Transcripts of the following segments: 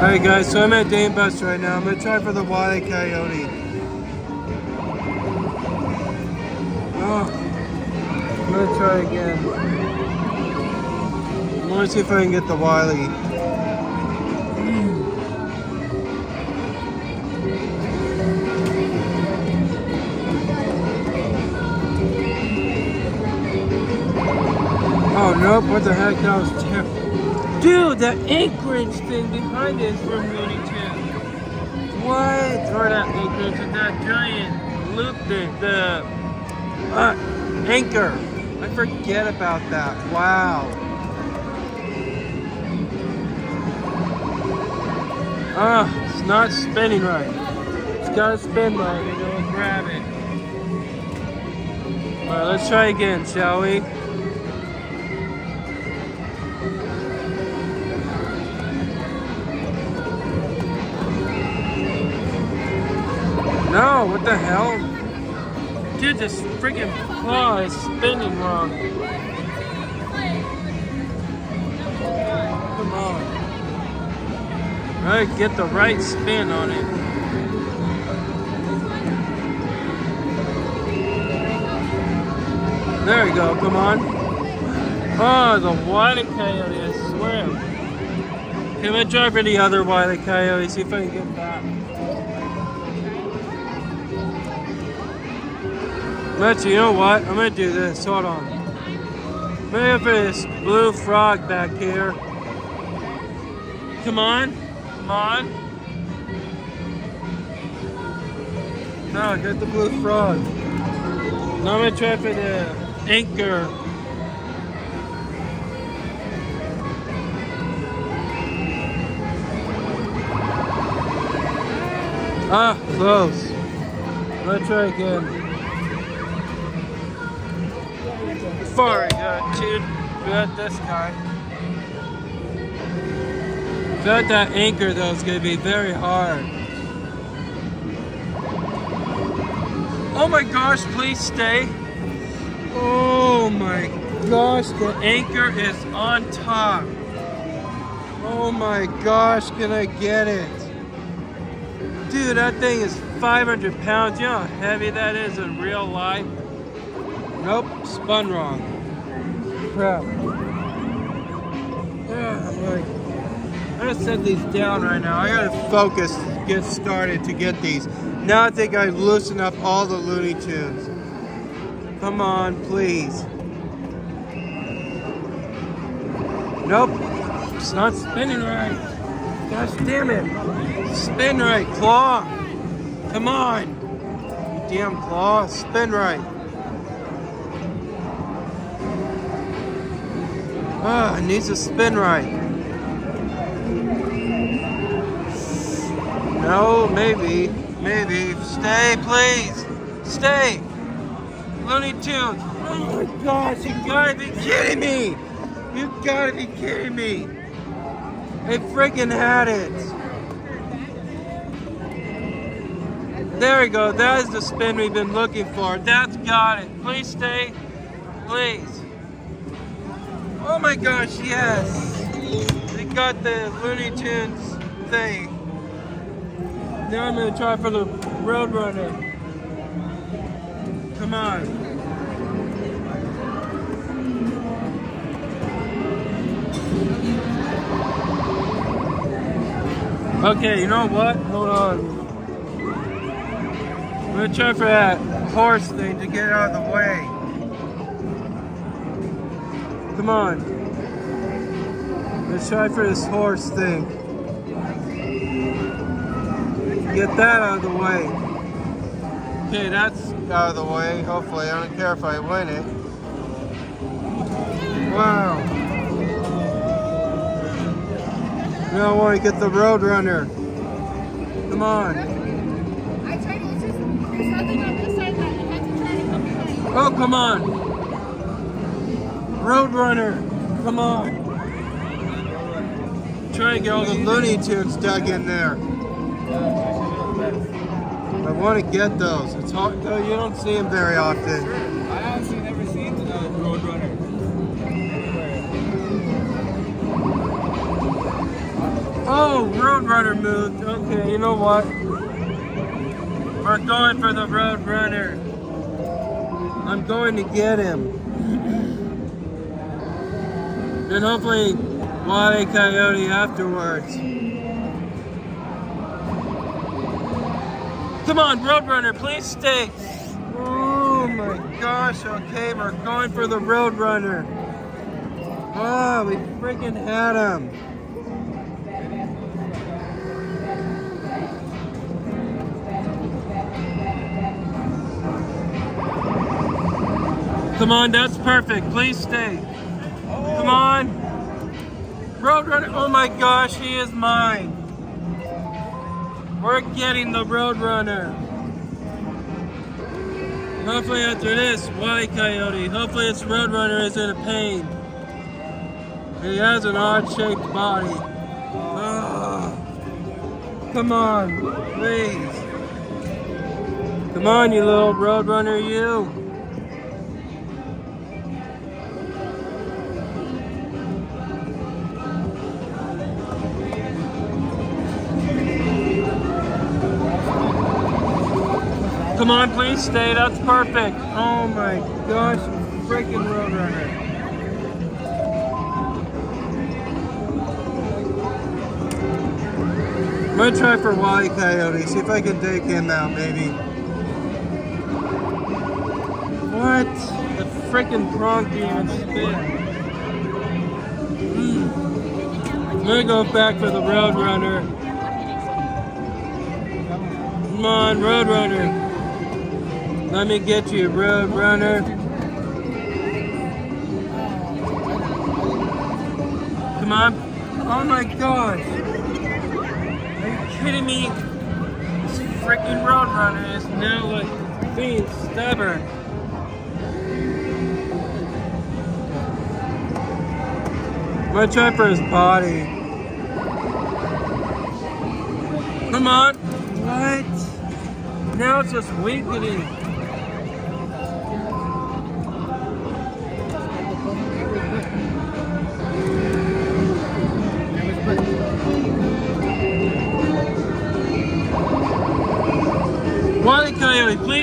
Alright guys, so I'm at Dave & Buster right now. I'm gonna try for the Wile Coyote. Oh, I'm gonna try again. I wanna see if I can get the Wiley. Oh nope, what the heck, that was terrible. Dude, the Anchorage thing behind it is from Looney Tunes. What? Or that Anchorage that giant loop thing, the uh, anchor. I forget about that. Wow. Ah, it's not spinning right. It's gotta spin right, and it'll grab it. Alright, let's try again, shall we? No, what the hell? Dude, this freaking claw is spinning wrong. Come on. Right, get the right spin on it. There we go, come on. Oh, the Wile Coyote, I swear. Can I for the other Wile Coyote, see if I can get that. Actually, you know what? I'm gonna do this. Hold on. Gonna for this blue frog back here. Come on. Come on. No, get the blue frog. Now I'm gonna try for the anchor. Ah, close. Let's try again. Very good, dude. Got this guy. Got that anchor though is gonna be very hard. Oh my gosh, please stay. Oh my gosh, the anchor is on top. Oh my gosh, can I get it? Dude, that thing is 500 pounds. You know how heavy that is in real life? Nope, spun wrong. Crap. Yeah, I'm gonna set these down right now. I gotta focus get started to get these. Now I think I loosen up all the Looney Tunes. Come on, please. Nope, it's not spinning right. Gosh damn it. Spin right, claw. Come on. You damn claw, spin right. Ah, it needs to spin right. No, maybe, maybe. Stay, please. Stay. Looney Tunes. Oh my gosh, you gotta be kidding me. You gotta be kidding me. They freaking had it. There we go. That is the spin we've been looking for. That's got it. Please stay. Please. Oh my gosh, yes. We got the Looney Tunes thing. Now I'm gonna try for the Roadrunner. Come on. Okay, you know what? Hold on. I'm gonna try for that horse thing to get out of the way. Come on. Let's try for this horse thing. Get that out of the way. Okay, that's out of the way. Hopefully, I don't care if I win it. Wow. Now I want to get the Roadrunner. Come on. I tried to, it's just, there's nothing on this side that you had to try to come behind. Oh, come on. Roadrunner. Come on. Try and get all the Looney Tunes dug in there. I want to get those. It's hard though. You don't see them very often. I actually never seen the Roadrunner. Oh, Roadrunner moved. Okay, you know what? We're going for the Roadrunner. I'm going to get him. And hopefully, E. Coyote afterwards. Come on, Roadrunner, please stay. Oh my gosh, okay, we're going for the Roadrunner. Oh, we freaking had him. Come on, that's perfect. Please stay. Come on. Roadrunner, oh my gosh, he is mine. We're getting the Roadrunner. Hopefully after this, E. Coyote. Hopefully this Roadrunner is in a pain. He has an odd-shaped body. Ah. Come on, please. Come on, you little Roadrunner, you. Come on, please stay. That's perfect. Oh my gosh, freaking Roadrunner. I'm gonna try for E. Coyote, see if I can take him out, maybe. What? The freaking prong demon spin. Mm. I'm gonna go back for the Roadrunner. Come on, Roadrunner. Let me get you, Road Runner. Come on. Oh my gosh. Are you kidding me? This freaking Roadrunner is now like being stubborn. I'm for his body. Come on. What? Now it's just weakening.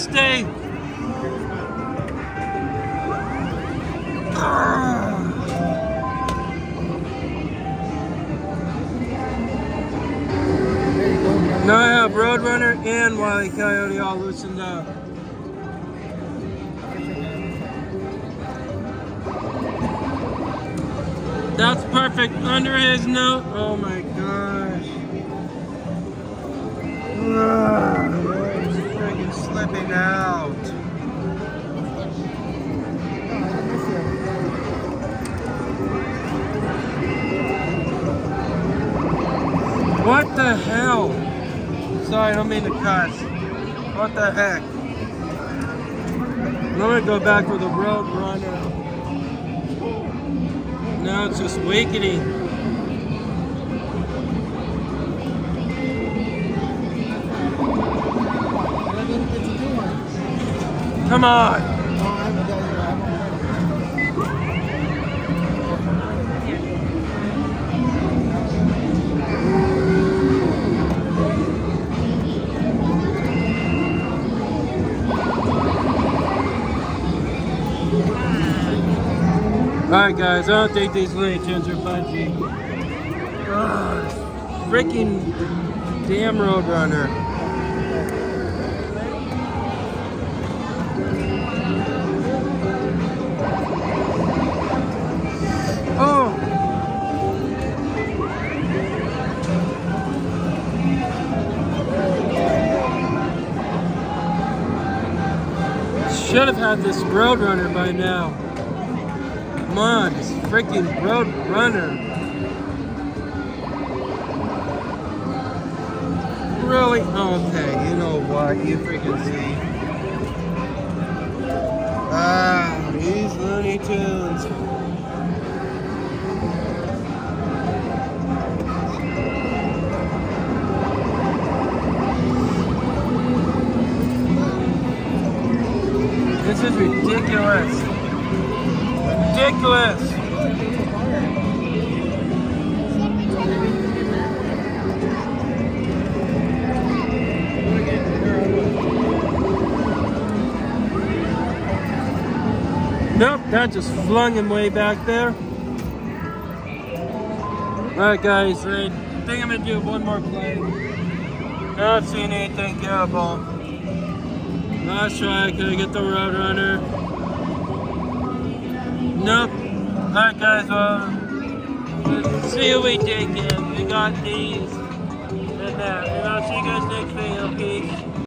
Stay. Now I have Roadrunner and Wile E. Coyote all loosened up. That's perfect under his nose. Oh my gosh. Ah, it's freaking slipping out. What the hell? Sorry, I don't mean to cuss. What the heck? I'm gonna go back with the Road Runner. Now it's just weakening. Come on. Alright guys, I don't think these Tunes are. Ugh, freaking damn Roadrunner. Should have had this Roadrunner by now. Come on, this freaking road runner. Really? Okay, you know what? You freaking see. Ah, these Looney Tunes. ridiculous. Ridiculous. Nope, that just flung him way back there. Alright guys, I think I'm going to do one more play. Not seeing anything terrible. Last try, Can I get the Roadrunner? Nope. Alright guys, well, see did get. We got these and that. And I'll see you guys next video. Peace.